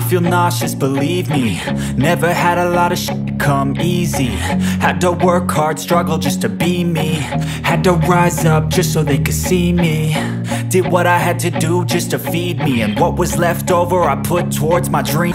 feel nauseous, believe me. Never had a lot of shit come easy. Had to work hard, struggle just to be me. Had to rise up just so they could see me. Did what I had to do just to feed me. And what was left over I put towards my dream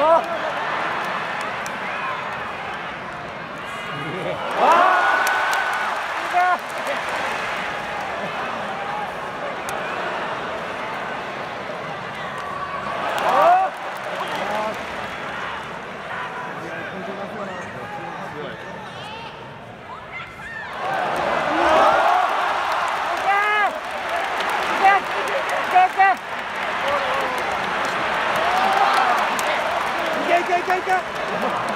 好いた。い